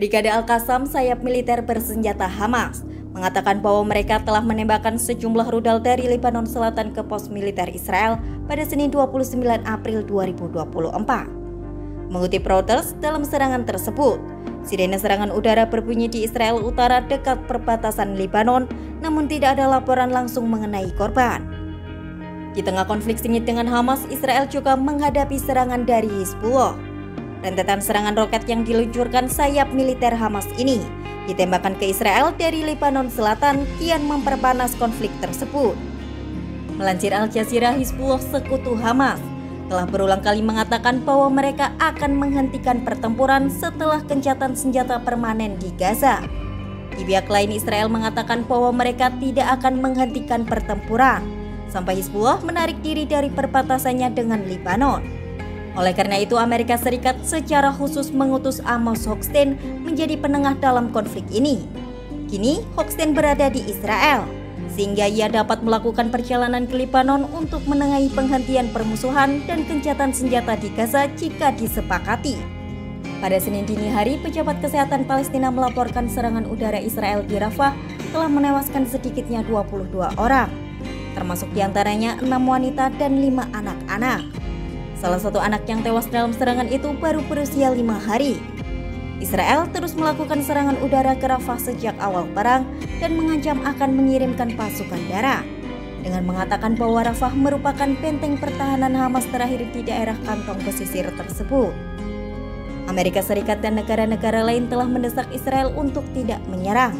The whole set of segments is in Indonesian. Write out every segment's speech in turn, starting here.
Brigade Al-Qassam sayap militer bersenjata Hamas mengatakan bahwa mereka telah menembakkan sejumlah rudal dari Lebanon Selatan ke pos militer Israel pada Senin 29 April 2024. Mengutip Reuters, dalam serangan tersebut, sirene serangan udara berbunyi di Israel Utara dekat perbatasan Lebanon, namun tidak ada laporan langsung mengenai korban. Di tengah konflik sengit dengan Hamas, Israel juga menghadapi serangan dari Hizbullah. Rentetan serangan roket yang diluncurkan sayap militer Hamas ini ditembakkan ke Israel dari Lebanon Selatan kian memperpanas konflik tersebut. Melansir Al Jazeera, Hizbullah sekutu Hamas telah berulang kali mengatakan bahwa mereka akan menghentikan pertempuran setelah kencatan senjata permanen di Gaza. Di pihak lain Israel mengatakan bahwa mereka tidak akan menghentikan pertempuran sampai Hizbullah menarik diri dari perbatasannya dengan Lebanon. Oleh karena itu, Amerika Serikat secara khusus mengutus Amos Hochstein menjadi penengah dalam konflik ini. Kini, Hochstein berada di Israel, sehingga ia dapat melakukan perjalanan ke Lebanon untuk menengahi penghentian permusuhan dan gencatan senjata di Gaza jika disepakati. Pada Senin dini hari, pejabat kesehatan Palestina melaporkan serangan udara Israel di Rafah telah menewaskan sedikitnya 22 orang, termasuk di antaranya enam wanita dan lima anak-anak. Salah satu anak yang tewas dalam serangan itu baru berusia lima hari. Israel terus melakukan serangan udara ke Rafah sejak awal perang dan mengancam akan mengirimkan pasukan darat dengan mengatakan bahwa Rafah merupakan benteng pertahanan Hamas terakhir di daerah kantong pesisir tersebut. Amerika Serikat dan negara-negara lain telah mendesak Israel untuk tidak menyerang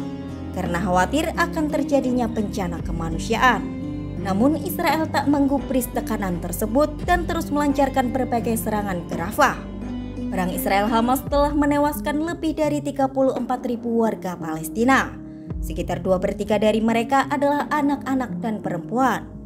karena khawatir akan terjadinya bencana kemanusiaan. Namun Israel tak menggubris tekanan tersebut dan terus melancarkan berbagai serangan ke Rafah. Perang Israel Hamas telah menewaskan lebih dari 34 ribu warga Palestina. Sekitar dua per dari mereka adalah anak-anak dan perempuan.